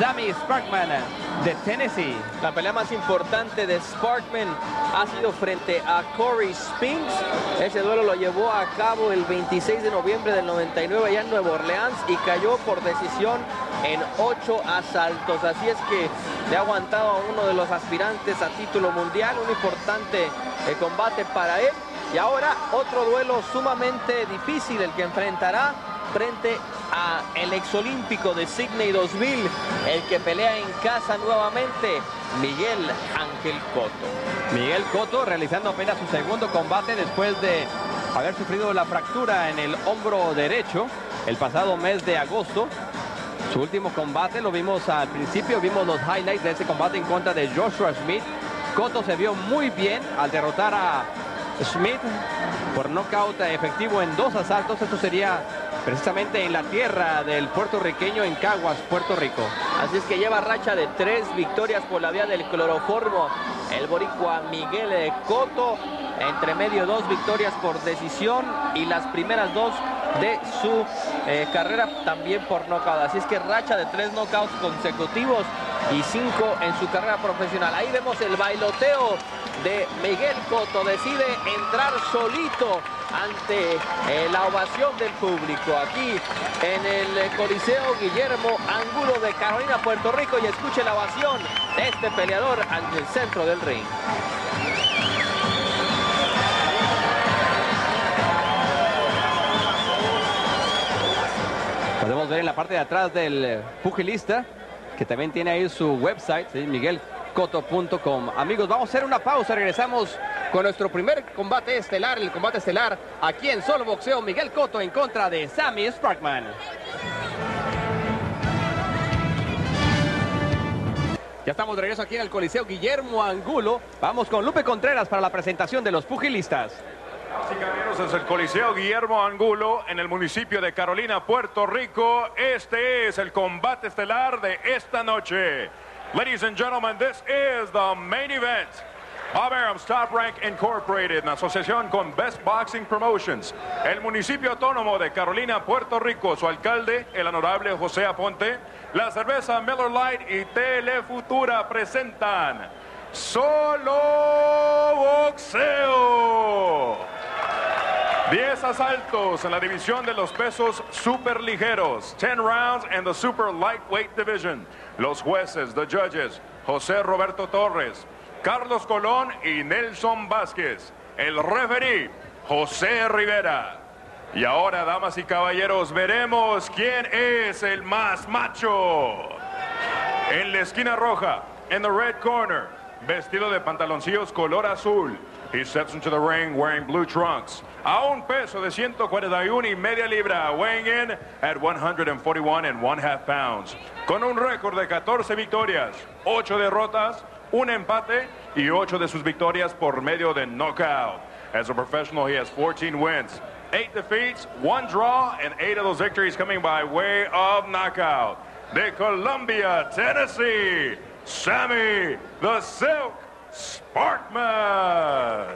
Sammy Sparkman de Tennessee. La pelea más importante de Sparkman ha sido frente a Corey Spinks. Ese duelo lo llevó a cabo el 26 de noviembre del 99 allá en Nueva Orleans y cayó por decisión en ocho asaltos. Así es que le ha aguantado a uno de los aspirantes a título mundial, un importante eh, combate para él. Y ahora otro duelo sumamente difícil el que enfrentará frente a el exolímpico de Sydney 2000, el que pelea en casa nuevamente, Miguel Ángel Cotto. Miguel Cotto realizando apenas su segundo combate después de haber sufrido la fractura en el hombro derecho el pasado mes de agosto. Su último combate lo vimos al principio, vimos los highlights de ese combate en contra de Joshua Smith. Cotto se vio muy bien al derrotar a Smith por nocaut efectivo en dos asaltos. Esto sería precisamente en la tierra del puertorriqueño en Caguas, Puerto Rico. Así es que lleva racha de tres victorias por la vía del cloroformo. El boricua Miguel Cotto, entre medio dos victorias por decisión y las primeras dos de su eh, carrera también por nocaut. Así es que racha de tres knockouts consecutivos y cinco en su carrera profesional. Ahí vemos el bailoteo de Miguel Cotto. Decide entrar solito ante eh, la ovación del público aquí en el Coliseo Guillermo Angulo de Carolina, Puerto Rico y escuche la ovación de este peleador en el centro del ring. Podemos ver en la parte de atrás del pugilista que también tiene ahí su website, miguelcoto.com. Amigos, vamos a hacer una pausa, regresamos con nuestro primer combate estelar, el combate estelar aquí en Solo Boxeo, Miguel Cotto en contra de Sammy Sparkman. Ya estamos de regreso aquí en el Coliseo Guillermo Angulo. Vamos con Lupe Contreras para la presentación de los pugilistas. Es el Coliseo Guillermo Angulo en el municipio de Carolina, Puerto Rico. Este es el combate estelar de esta noche. Ladies and gentlemen, this is the main event. Bob Arams Top Rank Incorporated en asociación con Best Boxing Promotions. El municipio autónomo de Carolina, Puerto Rico, su alcalde, el honorable José Aponte, la cerveza Miller Lite y Telefutura presentan Solo Boxeo. 10 asaltos en la división de los pesos super ligeros. 10 rounds in the super lightweight division. Los jueces, the judges, José Roberto Torres, Carlos Colón y Nelson Vázquez. El referee, José Rivera. Y ahora, damas y caballeros, veremos quién es el más macho. En la esquina roja, en the red corner, vestido de pantaloncillos color azul. He steps into the ring wearing blue trunks. A un peso de 141 y media libra, weighing in at 141 and one half pounds. Con un récord de 14 victorias, 8 derrotas, un empate y 8 de sus victorias por medio de knockout. As a professional, he has 14 wins, 8 defeats, 1 draw, and 8 of those victories coming by way of knockout. De Columbia, Tennessee, Sammy the Silk Sparkman.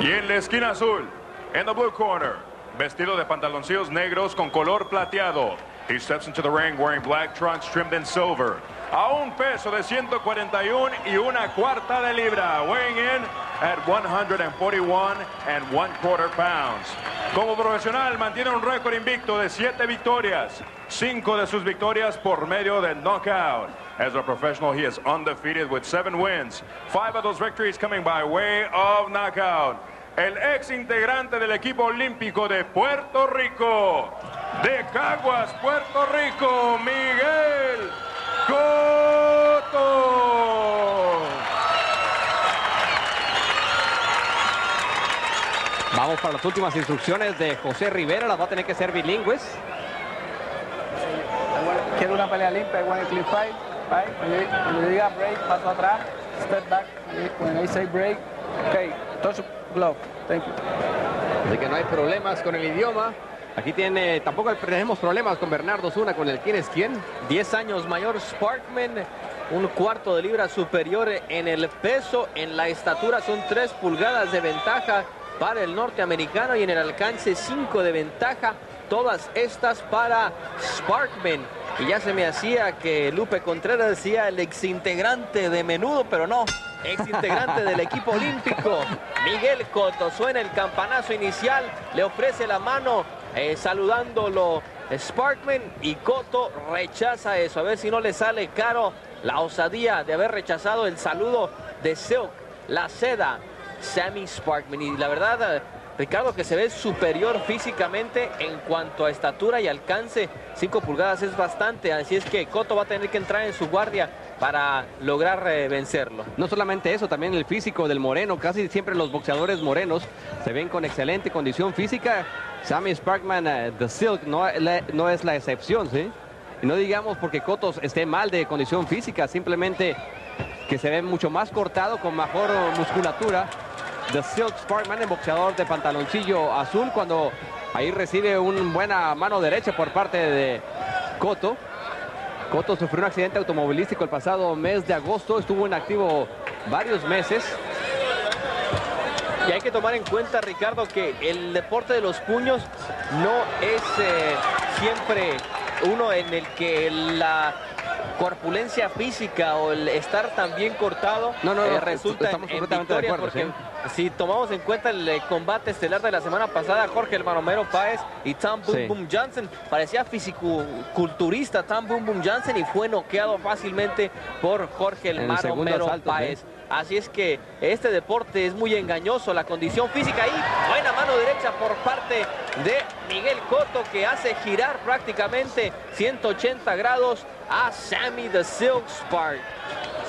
Y en la esquina azul, en the blue corner, vestido de pantaloncillos negros con color plateado. He steps into the ring wearing black trunks trimmed in silver. A un peso de 141 y una cuarta de libra, weighing in at 141 and one quarter pounds. Como profesional mantiene un récord invicto de 7 victorias, 5 de sus victorias por medio de knockout. As a professional, he is undefeated with 7 wins, 5 of those victories coming by way of knockout. El ex integrante del equipo olímpico de Puerto Rico, de Caguas, Puerto Rico, Miguel Cotto. Vamos para las últimas instrucciones de José Rivera, las va a tener que ser bilingües. Quiero una pelea limpia, I want a clean fight. Right? Cuando diga break, paso atrás, step back. When I break, okay, touch glove. Thank you. Así que no hay problemas con el idioma. Aquí tiene, tampoco tenemos problemas con Bernardo Zuna, con el quién es quién. 10 años mayor Sparkman, un cuarto de libra superior en el peso, en la estatura son 3 pulgadas de ventaja para el norteamericano y en el alcance 5 de ventaja todas estas para Sparkman. Y ya se me hacía que Lupe Contreras decía el exintegrante de menudo, pero no, exintegrante del equipo olímpico. Miguel Cotto suena el campanazo inicial, le ofrece la mano eh, saludándolo Sparkman y Cotto rechaza eso. A ver si no le sale caro la osadía de haber rechazado el saludo de Silk, la seda, Sammy Sparkman. Y la verdad, Ricardo, que se ve superior físicamente en cuanto a estatura y alcance. 5 pulgadas es bastante, así es que Cotto va a tener que entrar en su guardia para lograr eh, vencerlo. No solamente eso, también el físico del moreno. Casi siempre los boxeadores morenos se ven con excelente condición física. Sammy Sparkman, uh, The Silk, no, no, es la excepción, ¿sí? Y no digamos porque Cotto esté mal de condición física, simplemente que se ve mucho más cortado, con mejor musculatura The Silk Sparkman, el boxeador de pantaloncillo azul, cuando ahí recibe una buena mano derecha por parte de Cotto. Cotto sufrió un accidente automovilístico el pasado mes de agosto, estuvo en activo varios meses. Y hay que tomar en cuenta, Ricardo, que el deporte de los puños no es eh, siempre uno en el que la corpulencia física o el estar tan bien cortado no, no, eh, resulta en, en completamente de victoria acuerdo, porque sí. Si tomamos en cuenta el eh, combate estelar de la semana pasada, Jorge el Maromero Páez y Tom Boom Sí. Boom Johnson, parecía fisiculturista Tom Boom Boom Johnson y fue noqueado fácilmente por Jorge el En el segundo Maromero asalto, Páez. sí. Así es que este deporte es muy engañoso, la condición física ahí, buena mano derecha por parte de Miguel Cotto que hace girar prácticamente 180 grados a Sammy the Silk Spark.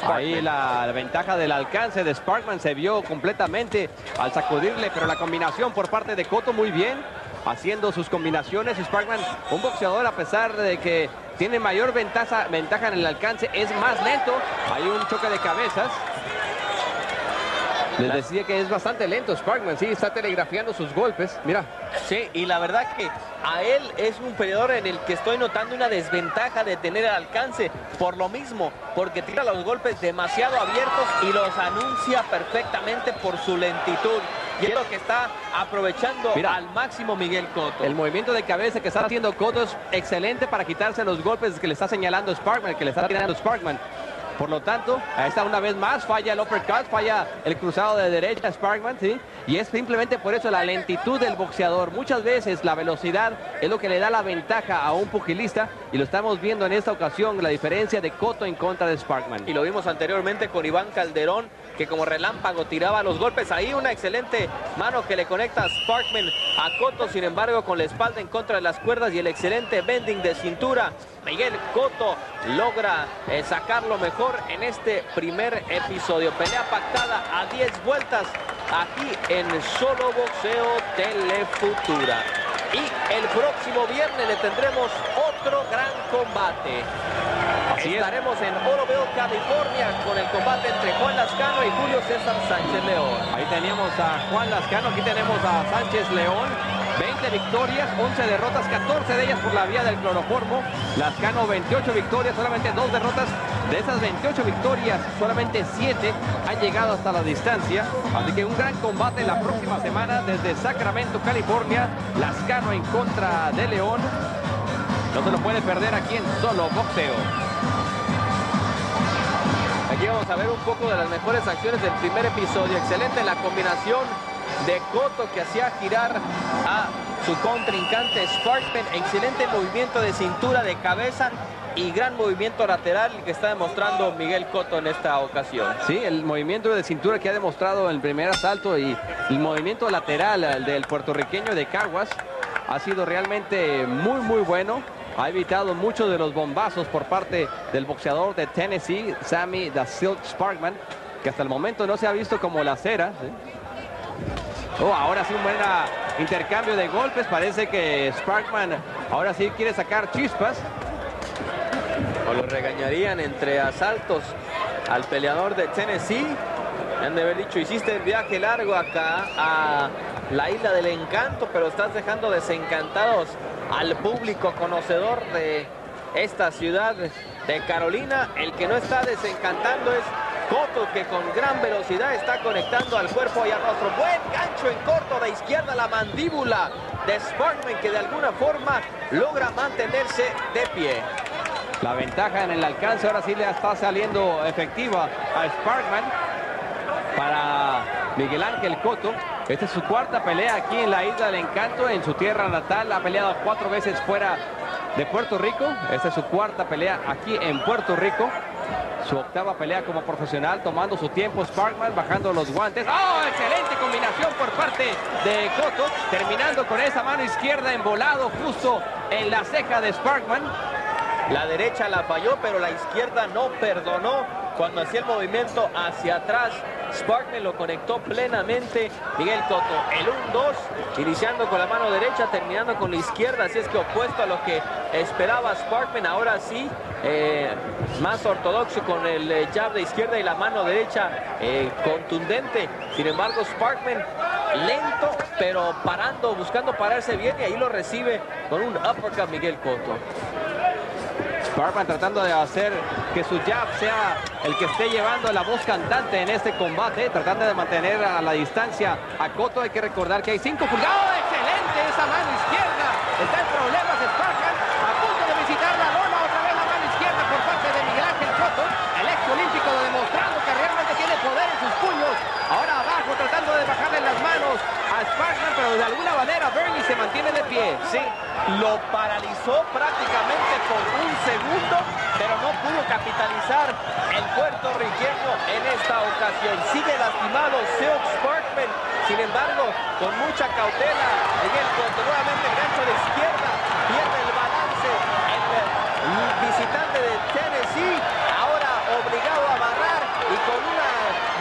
Ahí la, ventaja del alcance de Sparkman se vio completamente al sacudirle, pero la combinación por parte de Cotto muy bien, haciendo sus combinaciones. Sparkman, un boxeador a pesar de que tiene mayor ventaja, ventaja en el alcance, es más lento. Hay un choque de cabezas. Les decía que es bastante lento Sparkman, sí, está telegrafiando sus golpes. Mira, Sí, y la verdad que a él es un peleador en el que estoy notando una desventaja de tener el alcance por lo mismo, porque tira los golpes demasiado abiertos y los anuncia perfectamente por su lentitud. Y es lo que está aprovechando Mira. al máximo Miguel Cotto. El movimiento de cabeza que está haciendo Cotto es excelente para quitarse los golpes que le está señalando Sparkman, que le está tirando Sparkman. Por lo tanto, ahí está una vez más, falla el uppercut, falla el cruzado de derecha Sparkman, ¿sí? Y es simplemente por eso la lentitud del boxeador. Muchas veces la velocidad es lo que le da la ventaja a un pugilista y lo estamos viendo en esta ocasión, la diferencia de Cotto en contra de Sparkman. Y lo vimos anteriormente con Iván Calderón, que como relámpago tiraba los golpes. Ahí una excelente mano que le conecta a Sparkman a Cotto, sin embargo, con la espalda en contra de las cuerdas y el excelente bending de cintura. Miguel Cotto logra eh, sacarlo mejor en este primer episodio. Pelea pactada a 10 vueltas aquí en Solo Boxeo Telefutura. Y el próximo viernes le tendremos otro gran combate. Así es. Estaremos en Oroville, California, con el combate entre Juan Lascano y Julio César Sánchez León. Ahí teníamos a Juan Lascano, aquí tenemos a Sánchez León. 20 victorias, 11 derrotas, 14 de ellas por la vía del cloroformo. Lascano 28 victorias, solamente dos derrotas. De esas 28 victorias, solamente 7 han llegado hasta la distancia. Así que un gran combate la próxima semana desde Sacramento, California. Lascano en contra de León. No se lo puede perder aquí en Solo Boxeo. Aquí vamos a ver un poco de las mejores acciones del primer episodio. Excelente la combinación de Cotto que hacía girar a su contrincante Sparkman. Excelente movimiento de cintura, de cabeza y gran movimiento lateral que está demostrando Miguel Cotto en esta ocasión. Sí, el movimiento de cintura que ha demostrado en el primer asalto y el movimiento lateral el del puertorriqueño de Caguas ha sido realmente muy, muy bueno. Ha evitado muchos de los bombazos por parte del boxeador de Tennessee, Sammy Da Silk Sparkman, que hasta el momento no se ha visto como la cera. Oh, ahora sí un buen ah, intercambio de golpes. Parece que Sparkman ahora sí quiere sacar chispas. O lo regañarían entre asaltos al peleador de Tennessee. Han de haber dicho, hiciste el viaje largo acá a la isla del encanto, pero estás dejando desencantados al público conocedor de esta ciudad de Carolina. El que no está desencantando es Cotto, que con gran velocidad está conectando al cuerpo y al rostro. Buen gancho en corto de izquierda la mandíbula de Sparkman que de alguna forma logra mantenerse de pie. La ventaja en el alcance ahora sí le está saliendo efectiva a Sparkman para Miguel Ángel Coto. Esta es su cuarta pelea aquí en la Isla del Encanto, en su tierra natal. Ha peleado cuatro veces fuera de Puerto Rico. Esta es su cuarta pelea aquí en Puerto Rico. Su octava pelea como profesional, tomando su tiempo Sparkman, bajando los guantes. ¡Oh! Excelente combinación por parte de Coto, terminando con esa mano izquierda envolado justo en la ceja de Sparkman. La derecha la falló, pero la izquierda no perdonó cuando hacía el movimiento hacia atrás. Sparkman lo conectó plenamente. Miguel Cotto, el 1-2, iniciando con la mano derecha, terminando con la izquierda. Así es que opuesto a lo que esperaba Sparkman, ahora sí, eh, más ortodoxo con el eh, jab de izquierda y la mano derecha eh, contundente. Sin embargo, Sparkman lento, pero parando, buscando pararse bien y ahí lo recibe con un uppercut Miguel Cotto. Sparkman tratando de hacer que su jab sea el que esté llevando la voz cantante en este combate, tratando de mantener a la distancia a Cotto. Hay que recordar que hay cinco pulgadas. ¡Oh, excelente esa mano izquierda! Está en problemas Sparkman, a punto de visitar la lona. Otra vez la mano izquierda por parte de Miguel Ángel Cotto, el ex olímpico demostrando que realmente tiene poder en sus puños. Ahora abajo tratando de bajarle las manos a Sparkman, pero de alguna manera Bernie se mantiene de pie. Sí, lo paralizó prácticamente por un segundo, pero no pudo capitalizar el puertorriqueño en esta ocasión. Sigue lastimado Silk Sparkman, sin embargo, con mucha cautela, nuevamente el gancho de izquierda, pierde el balance el visitante de Tennessee, ahora obligado a barrar y con una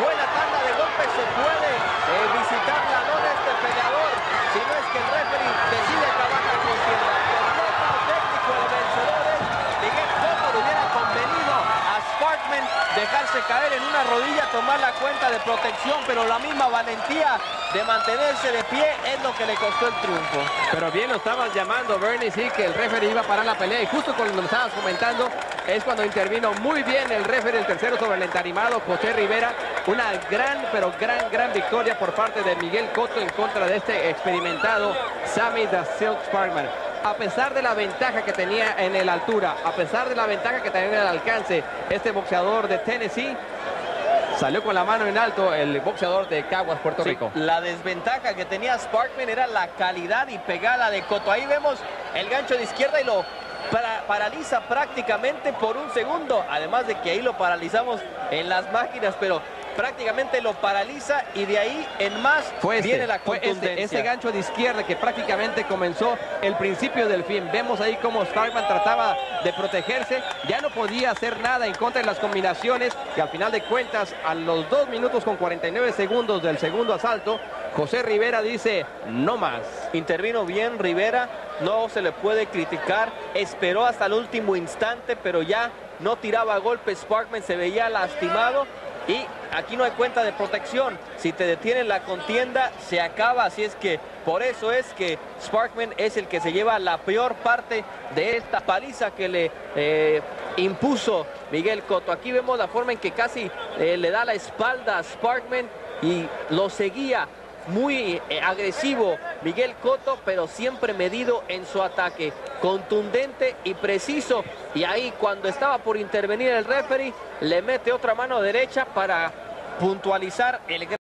buena tanda de golpes se puede eh, visitar la lona este peleador, si no es que el referee decide acabar la contienda. Por nocaut técnico el vencedor es Miguel Cotto, le hubiera convenido a Sparkman dejarse caer en una rodilla, tomar la cuenta de protección, pero la misma de mantenerse de pie es lo que le costó el triunfo. Pero bien lo estabas llamando, Bernie, sí, que el referee iba a parar la pelea. Y justo cuando lo estabas comentando, es cuando intervino muy bien el referee, el tercero sobre el entarimado, José Rivera. Una gran, pero gran, gran victoria por parte de Miguel Cotto en contra de este experimentado Sammy da Silk Sparkman. A pesar de la ventaja que tenía en la altura, a pesar de la ventaja que tenía en el alcance, este boxeador de Tennessee Salió con la mano en alto el boxeador de Caguas, Puerto Sí, Rico. La desventaja que tenía Sparkman era la calidad y pegada de Coto. Ahí vemos el gancho de izquierda y lo para- paraliza prácticamente por un segundo. Además de que ahí lo paralizamos en las máquinas, pero prácticamente lo paraliza y de ahí en más Fue este, viene la fue este, ese gancho de izquierda que prácticamente comenzó el principio del fin. Vemos ahí cómo Sparkman trataba de protegerse, ya no podía hacer nada en contra de las combinaciones y al final de cuentas, a los 2 minutos con 49 segundos del segundo asalto, José Rivera dice, no más. Intervino bien Rivera, no se le puede criticar, esperó hasta el último instante, pero ya no tiraba golpes, Sparkman se veía lastimado y aquí no hay cuenta de protección, si te detienen la contienda se acaba, así es que por eso es que Sparkman es el que se lleva la peor parte de esta paliza que le eh, impuso Miguel Cotto. Aquí vemos la forma en que casi eh, le da la espalda a Sparkman y lo seguía muy eh, agresivo Miguel Cotto, pero siempre medido en su ataque, contundente y preciso. Y ahí cuando estaba por intervenir el referee, le mete otra mano derecha para puntualizar el